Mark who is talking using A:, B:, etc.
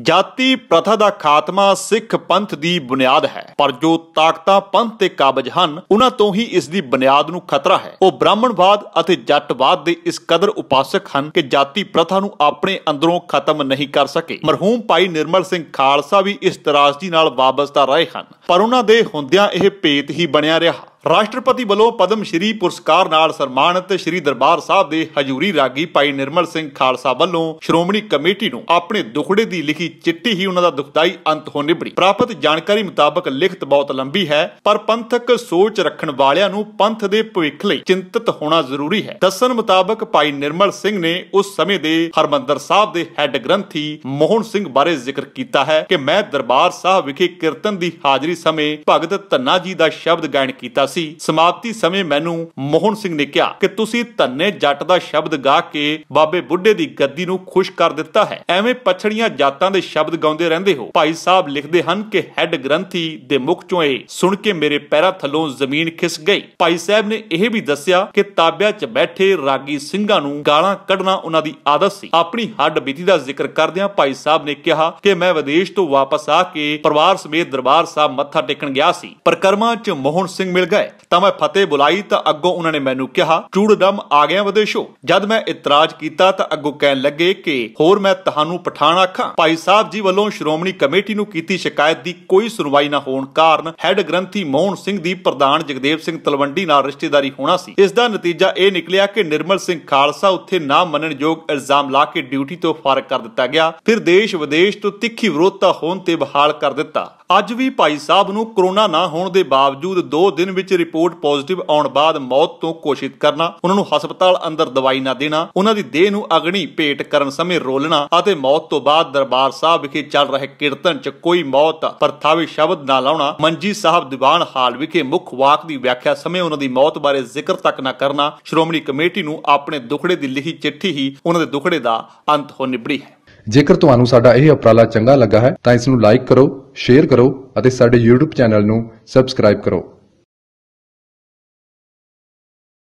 A: ਜਾਤੀ ਪ੍ਰਥਾ ਦਾ ਖਾਤਮਾ ਸਿੱਖ ਪੰਥ ਦੀ ਬੁਨਿਆਦ ਹੈ। ਪਰ ਜੋ ਤਾਕਤਾਂ ਪੰਥ ਤੇ ਕਾਬਜ ਹਨ, ਉਹਨਾਂ ਤੋਂ ਹੀ ਇਸ ਦੀ ਬੁਨਿਆਦ ਨੂੰ ਖਤਰਾ ਹੈ। ਉਹ ਬ੍ਰਾਹਮਣਵਾਦ ਅਤੇ ਜੱਟਵਾਦ ਦੇ ਇਸ ਕਦਰ ਉਪਾਸਕ ਹਨ ਕਿ ਜਾਤੀ ਪ੍ਰਥਾ ਨੂੰ ਆਪਣੇ ਅੰਦਰੋਂ ਖਤਮ ਨਹੀਂ ਕਰ ਸਕੇ। ਮਰਹੂਮ ਭਾਈ ਨਿਰਮਲ ਸਿੰਘ ਖਾਲਸਾ ਵੀ ਇਸ ਤਰਾਸਦੀ ਨਾਲ ਵਾਬਸਤਾ ਰਹੇ ਹਨ। ਪਰ ਉਹਨਾਂ ਦੇ ਹੁੰਦਿਆਂ ਇਹ ਭੇਤ ਹੀ ਬਣਿਆ ਰਿਹਾ। ਰਾਸ਼ਟਰਪਤੀ ਵੱਲੋਂ ਪਦਮ ਸ਼੍ਰੀ ਪੁਰਸਕਾਰ ਨਾਲ ਸਨਮਾਨਿਤ ਸ਼੍ਰੀ ਦਰਬਾਰ ਸਾਹਿਬ ਦੇ ਹਜੂਰੀ ਰਾਗੀ ਭਾਈ ਨਿਰਮਲ ਸਿੰਘ ਖਾਲਸਾ ਵੱਲੋਂ ਸ਼੍ਰੋਮਣੀ ਕਮੇਟੀ ਨੂੰ ਆਪਣੇ ਦੁਖੜੇ ਦੀ ਲਿਖੀ ਚਿੱਠੀ ਹੀ ਉਹਨਾਂ ਦਾ ਦੁਖਦਾਈ ਅੰਤ ਹੋ ਨਿਬੜੀ ਪ੍ਰਾਪਤ ਜਾਣਕਾਰੀ ਮੁਤਾਬਕ ਲਿਖਤ ਬਹੁਤ ਲੰਬੀ ਹੈ, ਪਰ ਪੰਥਕ ਸੋਚ ਰੱਖਣ ਵਾਲਿਆਂ ਨੂੰ ਪੰਥ ਦੇ ਭਵਿੱਖ ਲਈ ਚਿੰਤਤ ਹੋਣਾ ਜ਼ਰੂਰੀ ਹੈ। ਦੱਸਣ ਮੁਤਾਬਕ ਭਾਈ ਨਿਰਮਲ ਸਿੰਘ ਨੇ ਉਸ ਸਮੇਂ ਦੇ ਹਰਮੰਦਰ ਸਾਹਿਬ ਦੇ ਹੈੱਡ ਗ੍ਰੰਥੀ ਮੋਹਨ ਸਿੰਘ ਬਾਰੇ ਜ਼ਿਕਰ ਕੀਤਾ ਹੈ ਕਿ ਮੈਂ ਦਰਬਾਰ ਸਾਹਿਬ ਵਿਖੇ ਕੀਰਤਨ ਦੀ ਹਾਜ਼ਰੀ ਸਮੇਂ ਭਗਤ ਧੰਨਾ ਜੀ ਦਾ ਸ਼ਬਦ ਗਾਇਨ ਕੀਤਾ ਸੀ। ਸਮਾਪਤੀ ਸਮੇਂ ਮੈਨੂੰ ਮੋਹਨ ਸਿੰਘ ਨੇ ਕਿਹਾ ਕਿ ਤੁਸੀਂ ਧੰਨੇ ਜੱਟ ਦਾ ਸ਼ਬਦ ਗਾ ਕੇ ਬਾਬੇ ਬੁੱਢੇ ਦੀ ਗੱਦੀ ਨੂੰ ਖੁਸ਼ ਕਰ ਦਿੱਤਾ ਹੈ। ਐਵੇਂ ਪਛੜੀਆਂ ਜਾਤਾਂ ਦੇ ਸ਼ਬਦ ਗਾਉਂਦੇ ਰਹਿੰਦੇ ਹੋ। ਭਾਈ ਸਾਹਿਬ ਲਿਖਦੇ ਹਨ ਕਿ ਹੈੱਡ ਗ੍ਰੰਥੀ ਦੇ ਮੁਖ ਚੋਂ ਇਹ ਸੁਣ ਕੇ ਮੇਰੇ ਪੈਰਾਂ ਥੱਲੋਂ ਜ਼ਮੀਨ ਖਿਸ ਗਈ। ਭਾਈ ਸਾਹਿਬ ਨੇ ਇਹ ਵੀ ਦੱਸਿਆ ਕਿ ਤਾਬਿਆ 'ਚ ਬੈਠੇ ਰਾਗੀ ਸਿੰਘਾਂ ਨੂੰ ਗਾਲਾਂ ਕੱਢਣਾ ਉਹਨਾਂ ਦੀ ਆਦਤ ਸੀ। ਆਪਣੀ ਹੱਡ ਬੀਤੀ ਦਾ ਜ਼ਿਕਰ ਕਰਦਿਆਂ ਭਾਈ ਸਾਹਿਬ ਨੇ ਕਿਹਾ ਕਿ ਮੈਂ ਵਿਦੇਸ਼ ਤੋਂ ਵਾਪਸ ਆ ਕੇ ਪਰਿਵਾਰ ਸਮੇਤ ਦਰਬਾਰ ਸਾਹਿਬ ਮੱਥਾ ਟੇਕਣ ਗਿਆ ਸੀ। ਪਰਕਰਮਾਂ 'ਚ ਮੋਹਨ ਸਿੰਘ ਮਿਲ ਗਏ। ਤਾਂ ਮੈਂ ਫਤਿਹ ਬੁਲਾਈ ਤਾਂ ਅੱਗੋਂ ਉਹਨਾਂ ਨੇ ਮੈਨੂੰ ਕਿਹਾ ਚੂੜਦਮ ਆ ਗਿਆ ਵਿਦੇਸ਼ੋਂ ਜਦ ਮੈਂ ਇਤਰਾਜ਼ ਕੀਤਾ ਤਾਂ ਅੱਗੋਂ ਕਹਿਣ ਲੱਗੇ ਕਿ ਹੋਰ ਮੈਂ ਤੁਹਾਨੂੰ ਪਠਾਨ ਆਖਾਂ। ਭਾਈ ਸਾਹਿਬ ਜੀ ਵੱਲੋਂ ਸ਼੍ਰੋਮਣੀ ਕਮੇਟੀ ਨੂੰ ਕੀਤੀ ਸ਼ਿਕਾਇਤ ਦੀ ਕੋਈ ਸੁਣਵਾਈ ਨਾ ਹੋਣ ਕਾਰਨ ਹੈੱਡ ਗ੍ਰੰਥੀ ਮੋਹਨ ਸਿੰਘ ਦੀ ਪ੍ਰਧਾਨ ਜਗਦੇਵ ਸਿੰਘ ਤਲਵੰਡੀ ਨਾਲ ਰਿਸ਼ਤੇਦਾਰੀ ਹੋਣਾ ਸੀ। ਇਸ ਦਾ ਨਤੀਜਾ ਇਹ ਨਿਕਲਿਆ ਕਿ ਨਿਰਮਲ ਸਿੰਘ ਖਾਲਸਾ ਉੱਥੇ ਨਾ ਮੰਨਣਯੋਗ ਇਲਜ਼ਾਮ ਲਾ ਕੇ ਡਿਊਟੀ ਤੋਂ ਫਾਰਗ ਕਰ ਦਿੱਤਾ ਗਿਆ। ਫਿਰ ਦੇਸ਼ ਵਿਦੇਸ਼ ਤੋਂ ਤਿੱਖੀ ਵਿਰੋਧਤਾ ਹੋਣ ਤੇ ਬਹਾਲ ਕਰ ਦਿੱਤਾ। ਅੱਜ ਵੀ ਭਾਈ ਸਾਹਿਬ ਨੂੰ ਕਰੋਨਾ ਨਾ ਹੋਣ ਦੇ ਬਾਵਜੂਦ 2 ਦਿਨ ਵਿੱਚ ਵਿੱਚ ਰਿਪੋਰਟ ਪੋਜ਼ਿਟਿਵ ਆਉਣ ਬਾਅਦ ਮੌਤ ਤੋਂ ਘੋਸ਼ਿਤ ਕਰਨਾ, ਉਹਨਾਂ ਨੂੰ ਹਸਪਤਾਲ ਅੰਦਰ ਦਵਾਈ ਨਾ ਦੇਣਾ, ਉਹਨਾਂ ਦੀ ਦੇਹ ਨੂੰ ਅਗਨੀ ਭੇਟ ਕਰਨ ਸਮੇਂ ਰੋਲਣਾ ਅਤੇ ਮੌਤ ਤੋਂ ਬਾਅਦ ਦਰਬਾਰ ਸਾਹਿਬ ਵਿਖੇ ਚੱਲ ਰਹੇ ਕੀਰਤਨ 'ਚ ਕੋਈ ਮੌਤ, ਪਰਥਾਵੇ ਸ਼ਬਦ ਨਾ ਲਾਉਣਾ, ਮੰਜੀ ਸਾਹਿਬ ਦੀਵਾਨ ਹਾਲ ਵਿਖੇ ਮੁੱਖ ਵਾਕ ਦੀ ਵਿਆਖਿਆ ਸਮੇਂ ਉਹਨਾਂ ਦੀ ਮੌਤ ਬਾਰੇ ਜ਼ਿਕਰ ਤੱਕ ਨਾ ਕਰਨਾ, ਸ਼੍ਰੋਮਣੀ ਕਮੇਟੀ ਨੂੰ ਆਪਣੇ ਦੁਖੜੇ ਦੀ ਲਿਖੀ ਚਿੱਠੀ ਹੀ ਉਹਨਾਂ ਦੇ ਦੁਖੜੇ ਦਾ ਅੰਤ ਹੋ ਨਿਬੜੀ ਹੈ।
B: ਜੇਕਰ ਤੁਹਾਨੂੰ ਸਾਡਾ ਇਹ ਉਪਰਾਲਾ ਚੰਗਾ ਲੱਗਾ ਹੈ, ਤਾਂ ਇਸ ਨੂੰ ਲਾਈਕ ਕਰੋ ਸ਼ੇਅਰ ਕਰੋ ਅਤੇ ਸਾਡੇ YouTube ਚੈਨਲ ਨੂੰ ਸਬਸਕ੍ਰਾਈਬ ਕਰੋ।